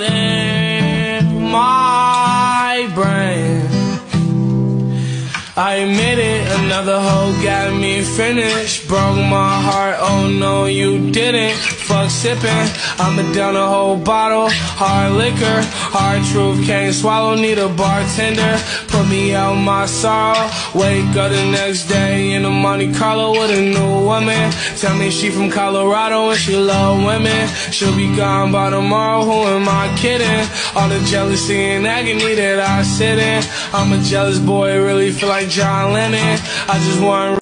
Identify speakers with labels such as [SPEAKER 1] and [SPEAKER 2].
[SPEAKER 1] within my brain. I admit it, another hoe got me finished. Broke my heart, oh no, you didn't. Fuck sipping, I'ma down a whole bottle. Hard liquor, hard truth, can't swallow. Need a bartender, put me out my sorrow. Wake up the next day in a Monte Carlo with a new woman. Tell me she from Colorado and she love women. She'll be gone by tomorrow, who am I kidding? All the jealousy and agony that I sit in. I'm a jealous boy, really feel like Lennon. I just want